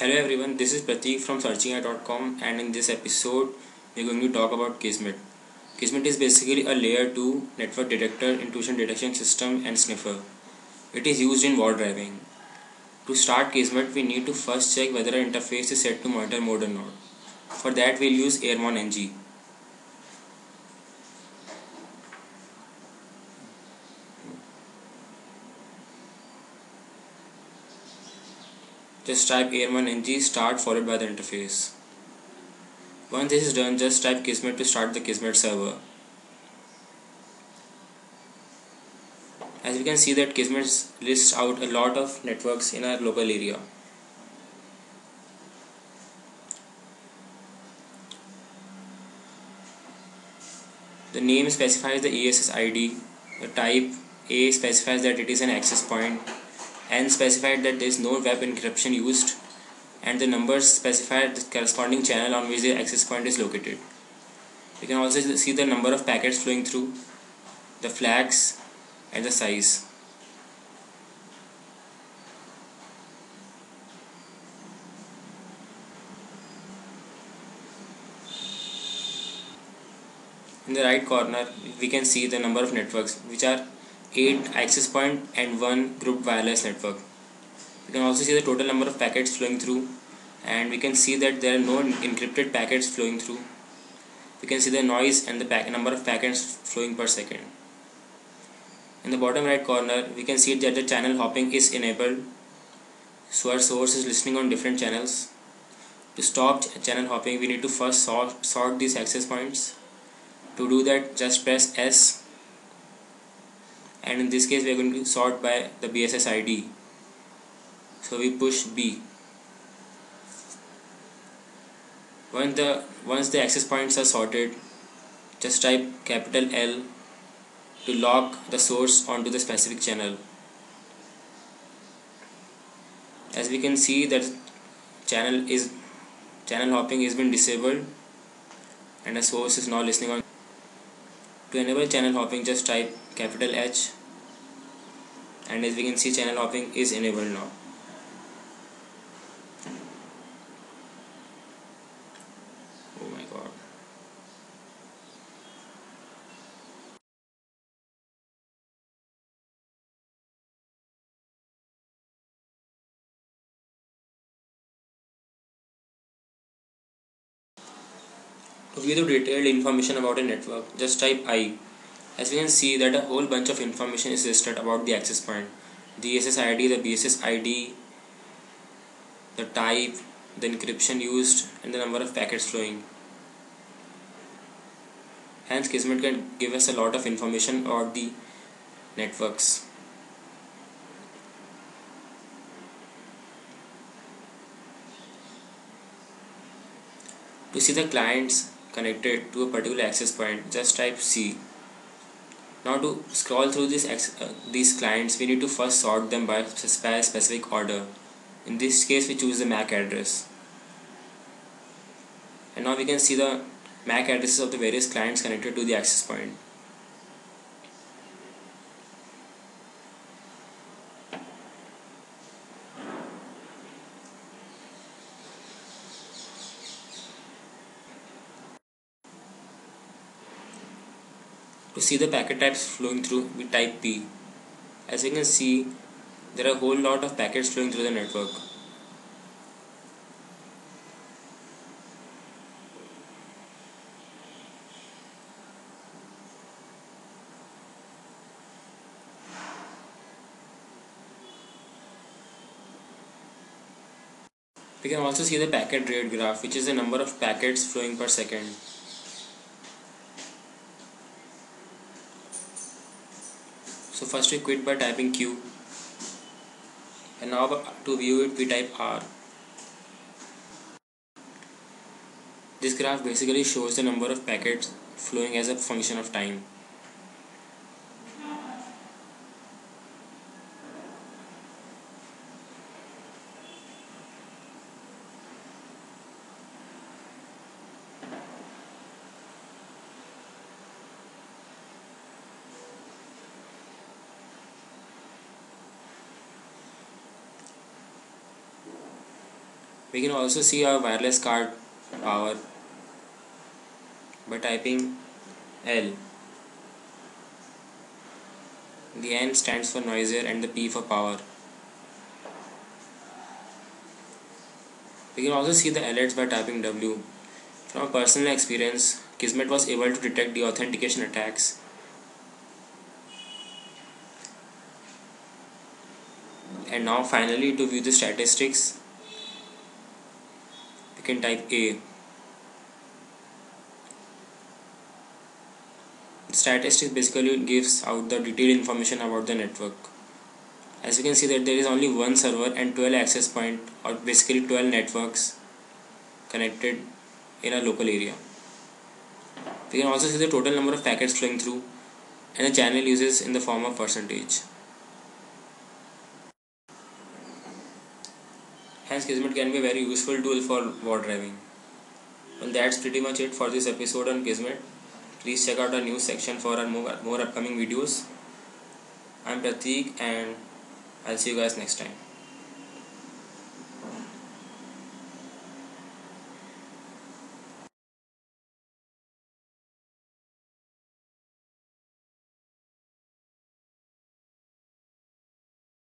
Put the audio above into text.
Hello everyone, this is Prateek from searchingai.com and in this episode we're going to talk about Kismet. Kismet is basically a layer 2 network detector, intrusion detection system and sniffer. It is used in war driving. To start Kismet we need to first check whether our interface is set to monitor mode or not. For that we'll use Airmon NG. Just type Airmon NG start followed by the interface. Once this is done, just type Kismet to start the Kismet server. As you can see that Kismet lists out a lot of networks in our local area. The name specifies the ESS ID, the type A specifies that it is an access point, and specified that there is no WEP encryption used and the numbers specify the corresponding channel on which the access point is located. You can also see the number of packets flowing through, the flags and the size. In the right corner, we can see the number of networks which are 8 access point and 1 group wireless network. You can also see the total number of packets flowing through and we can see that there are no encrypted packets flowing through. We can see the noise and the number of packets flowing per second. In the bottom right corner, we can see that the channel hopping is enabled. So our source is listening on different channels. To stop channel hopping, we need to first sort, sort these access points. To do that, just press S and in this case we are going to sort by the BSS ID so we push B. Once the once the access points are sorted just type capital L to lock the source onto the specific channel. As we can see that channel is channel hopping has been disabled and the source is now listening on. To enable channel hopping just type capital H and as we can see channel hopping is enabled now. Oh my god. To view the detailed information about a network, just type I as we can see that a whole bunch of information is listed about the access point the ESS ID, the BSS ID, the type, the encryption used and the number of packets flowing. Hence Kismet can give us a lot of information about the networks. To see the clients connected to a particular access point, just type C. Now to scroll through this uh, these clients, we need to first sort them by specific order. In this case, we choose the MAC address. And now we can see the MAC addresses of the various clients connected to the access point. To see the packet types flowing through, we type P. As you can see, there are a whole lot of packets flowing through the network. We can also see the packet rate graph which is the number of packets flowing per second. So first we quit by typing q. And now to view it we type r. This graph basically shows the number of packets flowing as a function of time we can also see our wireless card power by typing L. The N stands for noisier and the P for power. We can also see the alerts by typing W. From personal experience Kismet was able to detect the authentication attacks. And now finally to view the statistics can type A. Statistics basically gives out the detailed information about the network. As you can see that there is only one server and 12 access point or basically 12 networks connected in a local area. We can also see the total number of packets flowing through and the channel uses in the form of percentage hence Kismet can be a very useful tool for war driving. Well that's pretty much it for this episode on Kismet please check out our news section for our more, more upcoming videos. I'm Prateek and i'll see you guys next time